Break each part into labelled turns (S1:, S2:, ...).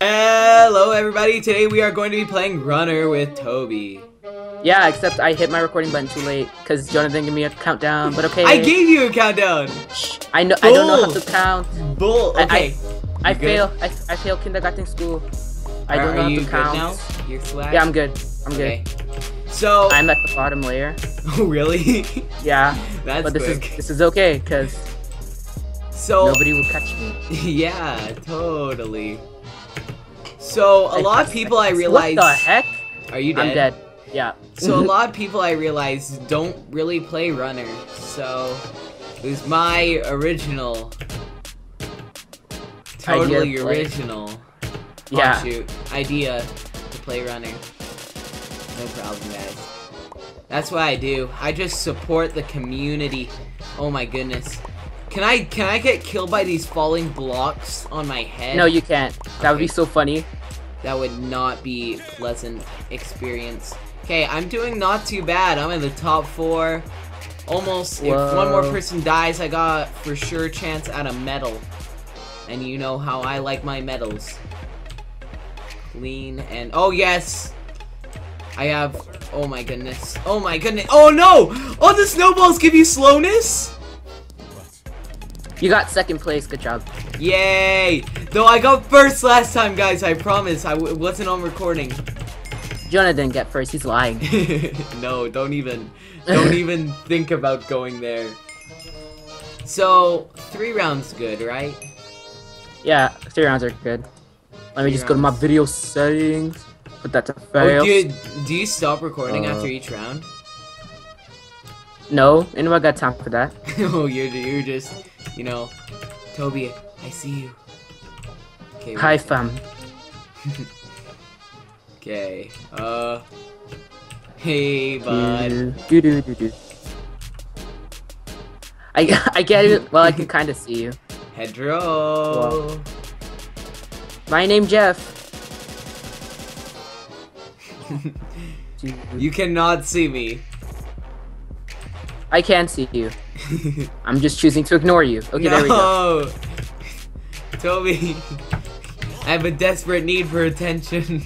S1: Hello everybody, today we are going to be playing Runner with Toby.
S2: Yeah, except I hit my recording button too late because Jonathan didn't me a countdown. But okay.
S1: I gave you a countdown!
S2: Shh, I know. I don't know how to count.
S1: Bull, okay.
S2: I
S1: You good?
S2: fail. I, I fail kindergarten school. I don't know
S1: are
S2: how
S1: you
S2: to count.
S1: You're swag?
S2: Yeah, I'm good. I'm
S1: Okay.
S2: good.
S1: So,
S2: I'm at the bottom layer.
S1: oh really?
S2: Yeah,
S1: That's
S2: but this
S1: quick.
S2: is this is okay because
S1: so,
S2: nobody will catch me.
S1: yeah, totally. So, a
S2: I
S1: lot of people I
S2: X.
S1: realize...
S2: What the heck?
S1: Are you dead?
S2: I'm dead. Yeah.
S1: So, a lot of people I realize don't really play Runner. So, it was my original... Totally
S2: to
S1: original...
S2: Yeah.
S1: Shoot. Idea to play runner. No problem, guys. That's what I do. I just support the community. Oh my goodness. Can I can I get killed by these falling blocks on my head?
S2: No, you can't. That would be so funny.
S1: That would not be pleasant experience. Okay, I'm doing not too bad. I'm in the top four. Almost. If one more person dies, I got for sure chance at a medal. And you know how I like my medals. Clean and oh yes, I have. Oh my goodness. Oh my goodness. Oh no! Oh, the snowballs give you slowness.
S2: You got second place. Good job.
S1: Yay! Though I got first last time, guys. I promise. I w wasn't on recording.
S2: Jonah didn't get first. He's lying.
S1: no, don't even, don't even think about going there. So three rounds, good, right?
S2: Yeah, three rounds are good. Let me
S1: Three
S2: just go to my video settings. Put that to
S1: Oh,
S2: fail.
S1: do, you, do you stop recording
S2: Uh,
S1: after each round?
S2: No, anyone got time for that?
S1: oh, you're you're just, you know, Toby, I see you. Okay.
S2: Hi, fam.
S1: Okay. Uh. Hey, bud.
S2: Do do do do. I I get it. Well, I can kind of see you.
S1: Hedro.
S2: My name Jeff.
S1: you cannot see me.
S2: I can see you. I'm just choosing to ignore you. Okay, there we go.
S1: no. Toby, I have a desperate need for attention.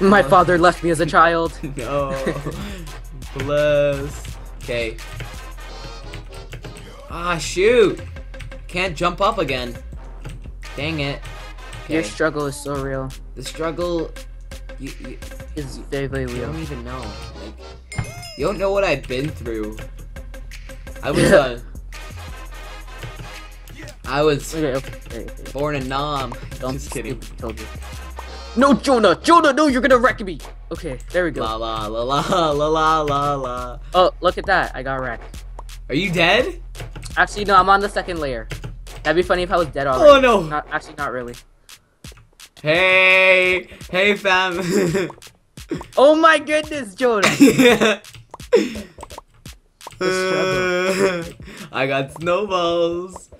S2: My father left me as a child.
S1: no. Bless. Okay. Ah, shoot. Can't jump up again. Dang it.
S2: Your struggle is so real.
S1: The struggle. You, you,
S2: It's very very
S1: you don't even know. Like, you don't know what I've been through. I was, uh. I was
S2: Okay, okay, okay,
S1: born in Nam.
S2: Don't
S1: Just kidding.
S2: stupid, told you. No, Jonah! Jonah, no, you're gonna wreck me! Okay, there we go.
S1: La la la la la la la la.
S2: Oh, look at that. I got wrecked.
S1: Are you dead?
S2: Actually, no, I'm on the second layer. That'd be funny if I was dead already.
S1: Oh no!
S2: Not, actually, not really.
S1: Hey, hey fam.
S2: Oh my goodness, Jonah!
S1: I got snowballs.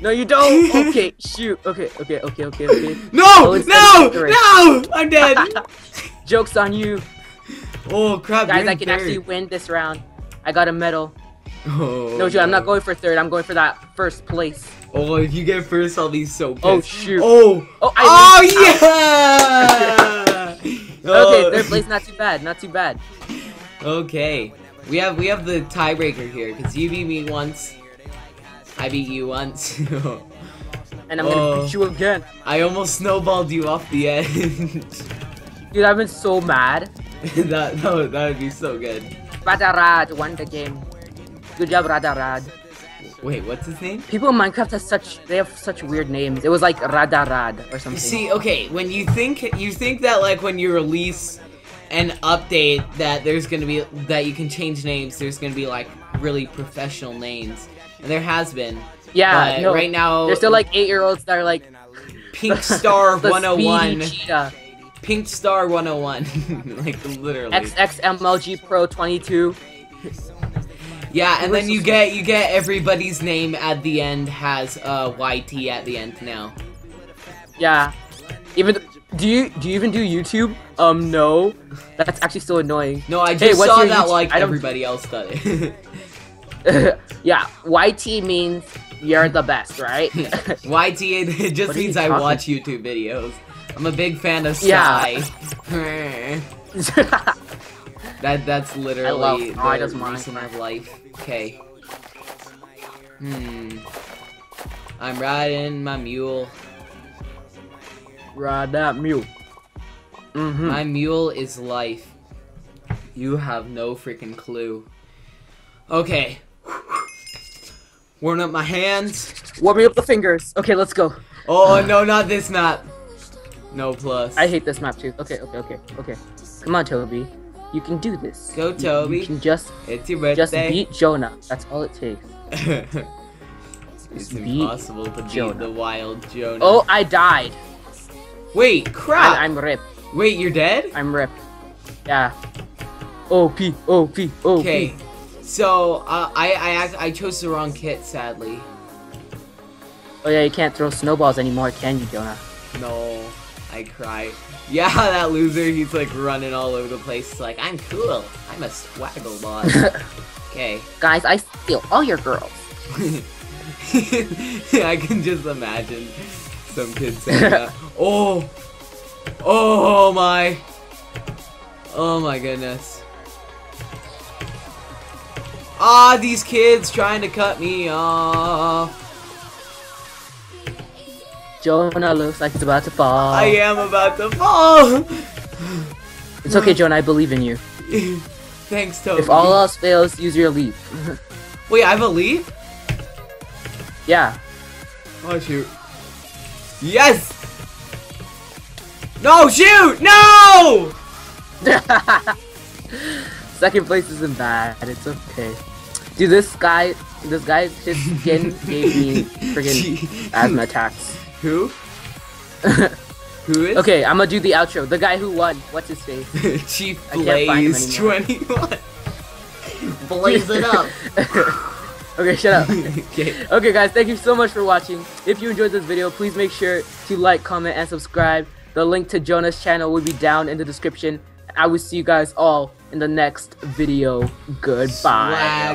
S2: No, you don't! Okay, shoot. Okay, okay, okay, okay, okay.
S1: No!
S2: Oh,
S1: no! No! I'm dead.
S2: Joke's on you.
S1: oh crap!
S2: Guys, I can
S1: third.
S2: actually win this round. I got a medal.
S1: Oh,
S2: No, Joe, I'm not going for third. I'm going for that first place.
S1: Oh, if you get first, I'll be so oh, pissed.
S2: Oh, shoot.
S1: Oh.
S2: Oh, I Oh
S1: yeah!
S2: Okay,
S1: Oh.
S2: third place, not too bad, not too bad.
S1: Okay, we have we have the tiebreaker here because you beat me once, I beat you once.
S2: And I'm gonna
S1: Oh.
S2: beat you again. Oh.
S1: I almost snowballed you off the end.
S2: Dude, I've been so mad.
S1: that that would, that would be so good.
S2: Radarad won the game. Good job, Radarad.
S1: Wait, what's his name?
S2: People in Minecraft have such they have such weird names. It was like Radarad or
S1: You
S2: something.
S1: see, okay, when you think you think that like when you release an update that there's gonna be that you can change names, there's gonna be like really professional names, and there has been.
S2: yeah,
S1: but
S2: no.
S1: right now
S2: There's still like eight year olds that are like
S1: Pink Star
S2: the
S1: 101.
S2: Speedy oh Cheetah.
S1: Pink Star 101. like literally.
S2: XXMLG Pro 22.
S1: Yeah, and then you get you get everybody's name at the end has uh YT at the end now.
S2: Yeah. Even Do you do you even do YouTube? Um, no. That's actually so annoying.
S1: No, I just
S2: what's
S1: saw that
S2: YouTube-
S1: like everybody else done it.
S2: yeah, YT means you're the best, right?
S1: YT, it just
S2: What
S1: means I
S2: talking-
S1: watch YouTube videos. I'm a big fan of
S2: Yeah.
S1: Psy. that that's literally
S2: love
S1: the
S2: Ida's
S1: reason of life. Okay. Hmm. I'm riding my mule.
S2: Ride that mule. Mm-hmm.
S1: My mule is life. You have no freaking clue. Okay. Warm up my hands.
S2: Warming up the fingers. Okay, let's go.
S1: Oh no, not this map. No plus.
S2: I hate this map too. Okay, okay, okay, okay. Come on, Toby. You can do this.
S1: Go, Toby.
S2: You, can just
S1: It's your
S2: just beat Jonah. That's all it takes.
S1: it's impossible to beat
S2: Jonah.
S1: the wild Jonah.
S2: Oh, I died.
S1: wait, crap!
S2: I, I'm ripped.
S1: Wait, you're dead?
S2: I'm ripped. Yeah. OP, OP, OP.
S1: Okay. So uh, I I I chose the wrong kit, sadly.
S2: Oh yeah, you can't throw snowballs anymore, can you, Jonah?
S1: No, I cry. Yeah, that loser. He's like running all over the place. Like, I'm cool. I'm a swaggle boss. okay.
S2: Guys, I steal all your girls.
S1: I can just imagine some kids saying that. Oh, oh my, oh my goodness. Ah, these kids trying to cut me off.
S2: Jonah looks like he's about to fall.
S1: I am about to fall.
S2: It's okay, Jonah. I believe in you.
S1: Thanks, Toby.
S2: If all else fails, use your leap.
S1: Wait, I have a leap?
S2: yeah.
S1: Oh shoot. Yes! No, shoot! No!
S2: Second place isn't bad. It's okay. Dude, this guy, this guy, his skin gave me friggin' asthma attacks.
S1: Who? Who is?
S2: Okay, I'm gonna do the outro. The guy who won. What's his face?
S1: Chief
S2: I can't find him
S1: Blaze 21. Blaze it up.
S2: Okay, shut up.
S1: okay.
S2: Okay, guys, thank you so much for watching. If you enjoyed this video, please make sure to like, comment, and subscribe. The link to Jonah's channel will be down in the description. I will see you guys all in the next video. Goodbye.
S1: Swag.